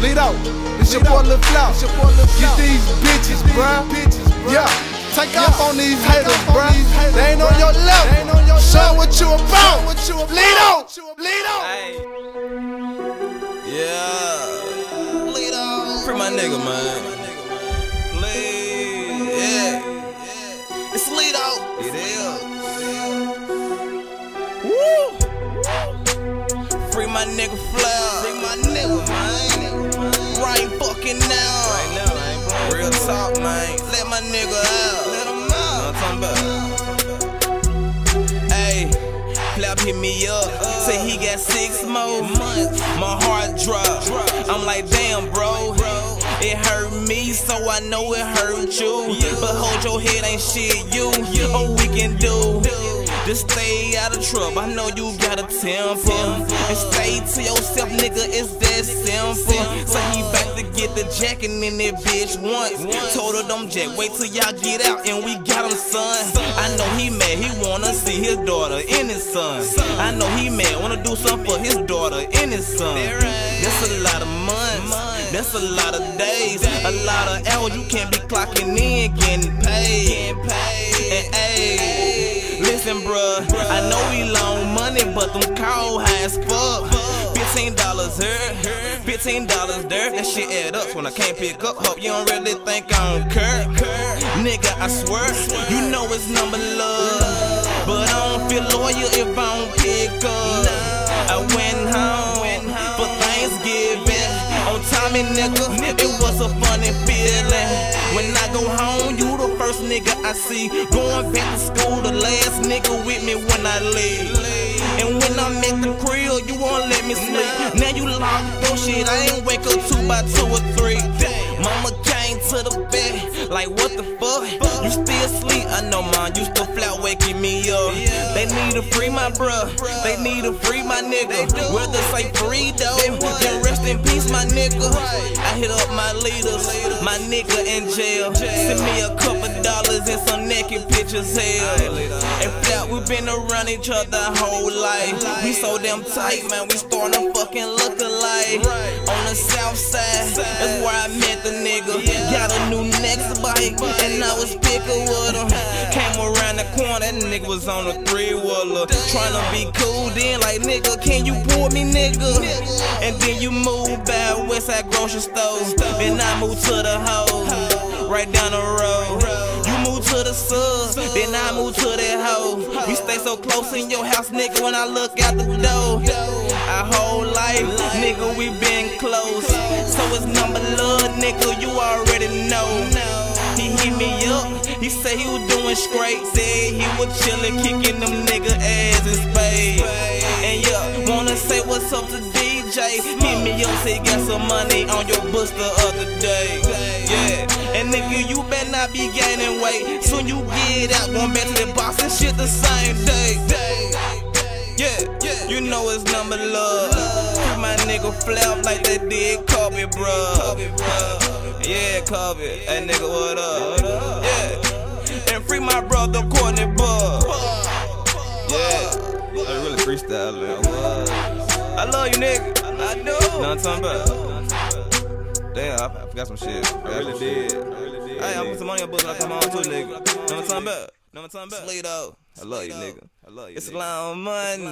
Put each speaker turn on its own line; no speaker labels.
Lead out. It's your boy Lil Flout. Get these bitches, bruh. Yeah. Take off on these haters, bruh. They ain't on your level. Show what you about. Lead out. Lead out.
Hey. Yeah. Lead out. Free my nigga, man. My nigga Flair. Free my nigga, man. Right fucking now. Right now, I. Real talk, man. Let my nigga out. Let him out. What I'm talking about? Hey, Flap hit me up. Say he got six more months. My heart dropped. I'm like, damn, bro. It hurt me, so I know it hurt you. But hold your head, ain't shit you. All we can do. Just stay out of trouble. I know you got a temper. And stay to yourself, nigga. It's that simple. So he back to get the jack and then that bitch once. Told her them jack, wait till y'all get out and we got him, son. I know he mad, he wanna see his daughter and his son. I know he mad, wanna do something for his daughter and his son. That's a lot of months. That's a lot of days, a lot of hours. You can't be clocking in, getting paid. Ayy, bruh, I know we loan money, but them call high as fuck. Fifteen dollars here, fifteen dollars there. That shit add up when I can't pick up. Hope you don't really think I don't care. Nigga, I swear, you know it's number love. But I don't feel loyal if I don't pick up. I went home for Thanksgiving. On Tommy, nigga, it was a funny feeling. When I go home, you the first nigga I see. Going back to school, the last nigga with me when I leave. And when I'm at the crib, you won't let me sleep. Now you locked your shit, I ain't wake up two by two or three. Mama came to the bed, like what the fuck? You still sleep? I know mine, you still Flap waking me up. They need to free my bruh, they need to free my nigga. Whether say free though, in peace, my nigga. I hit up my leaders, my nigga in jail. Send me a couple dollars and some naked pictures, hell. And Flap, we been around each other whole life. We so damn tight, man, we starting to fucking look alike. On the south side, that's where I met the nigga. Got a new next bike, and I was picking with him. Nigga was on a three wheeler. Trying to be cool, then like, nigga, can you pull me, nigga? And then you move by Westside grocery store. Then I move to the hoe, right down the road. You move to the sub, then I move to that hoe. We stay so close in your house, nigga, when I look out the door. Our whole life, nigga, we been close. So it's number love, nigga, you already know. Hit me up, he said he was doing straight. Said he was chillin', kicking them nigga ass in spade. And yeah, wanna say what's up to DJ? Hit me up, say got some money on your bus the other day. Yeah, and nigga, you better not be gaining weight. Soon you get out, going back to the box and shit the same day. Yeah, you know it's number love. My nigga flap like they did. Hey, nigga, what up? Yeah. And free my brother Courtney Bug. Yeah. I really freestyle, man. I love you, nigga. I do. Know what I'm talking about? Damn, I, I forgot some shit. I really did. Hey, I'm put some money on books I come on too, nigga. Know what I'm talking about? Know what I'm talking about? I love you, nigga. I love you. It's a long money.